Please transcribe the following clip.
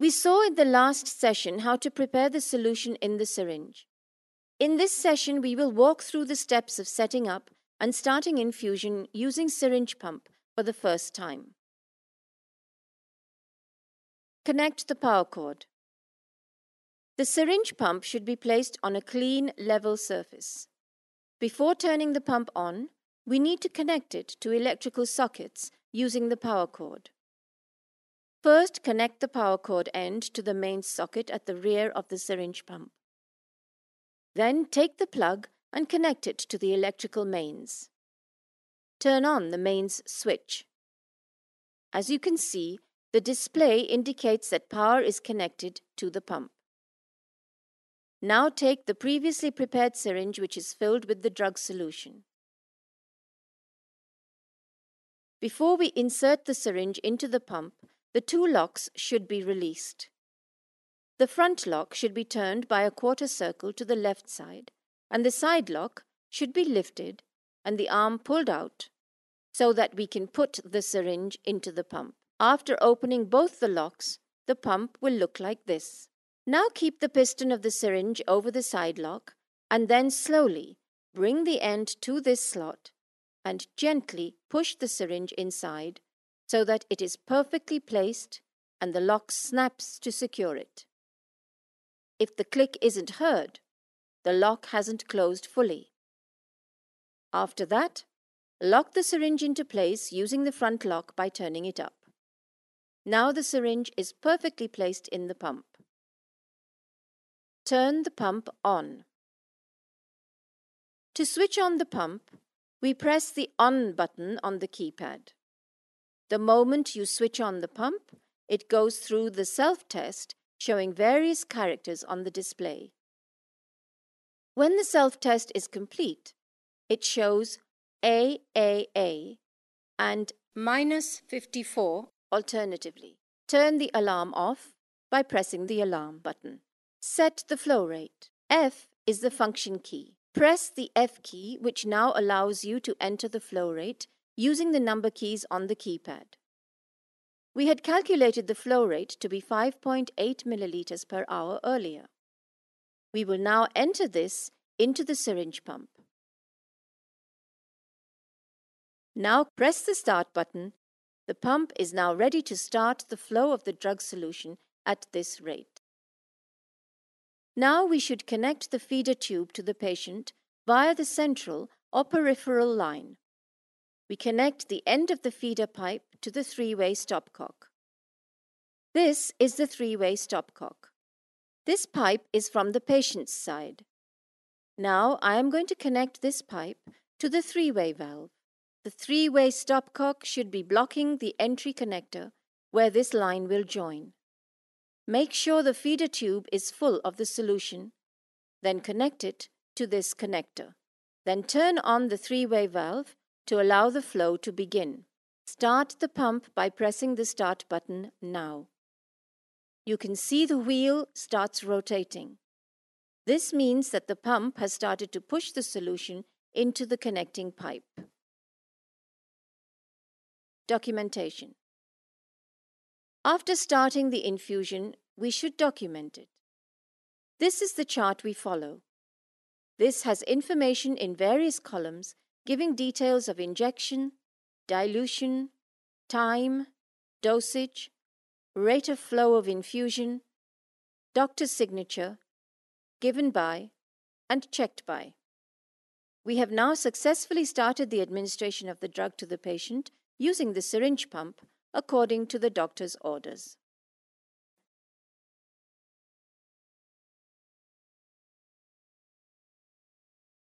We saw in the last session how to prepare the solution in the syringe. In this session, we will walk through the steps of setting up and starting infusion using syringe pump for the first time. Connect the power cord. The syringe pump should be placed on a clean, level surface. Before turning the pump on, we need to connect it to electrical sockets using the power cord. First, connect the power cord end to the main socket at the rear of the syringe pump. Then take the plug and connect it to the electrical mains. Turn on the mains switch. As you can see, the display indicates that power is connected to the pump. Now take the previously prepared syringe which is filled with the drug solution. Before we insert the syringe into the pump, the two locks should be released. The front lock should be turned by a quarter circle to the left side, and the side lock should be lifted and the arm pulled out so that we can put the syringe into the pump. After opening both the locks, the pump will look like this. Now keep the piston of the syringe over the side lock and then slowly bring the end to this slot and gently push the syringe inside so that it is perfectly placed and the lock snaps to secure it. If the click isn't heard, the lock hasn't closed fully. After that, lock the syringe into place using the front lock by turning it up. Now the syringe is perfectly placed in the pump. Turn the pump on. To switch on the pump, we press the On button on the keypad. The moment you switch on the pump, it goes through the self-test showing various characters on the display. When the self-test is complete, it shows AAA and minus 54 alternatively. Turn the alarm off by pressing the alarm button. Set the flow rate. F is the function key. Press the F key, which now allows you to enter the flow rate using the number keys on the keypad. We had calculated the flow rate to be 5.8 milliliters per hour earlier. We will now enter this into the syringe pump. Now press the start button. The pump is now ready to start the flow of the drug solution at this rate. Now we should connect the feeder tube to the patient via the central or peripheral line. We connect the end of the feeder pipe to the three-way stopcock. This is the three-way stopcock. This pipe is from the patient's side. Now I am going to connect this pipe to the three-way valve. The three-way stopcock should be blocking the entry connector where this line will join. Make sure the feeder tube is full of the solution, then connect it to this connector. Then turn on the three-way valve to allow the flow to begin. Start the pump by pressing the start button now. You can see the wheel starts rotating. This means that the pump has started to push the solution into the connecting pipe. Documentation after starting the infusion, we should document it. This is the chart we follow. This has information in various columns giving details of injection, dilution, time, dosage, rate of flow of infusion, doctor's signature, given by, and checked by. We have now successfully started the administration of the drug to the patient using the syringe pump according to the doctor's orders.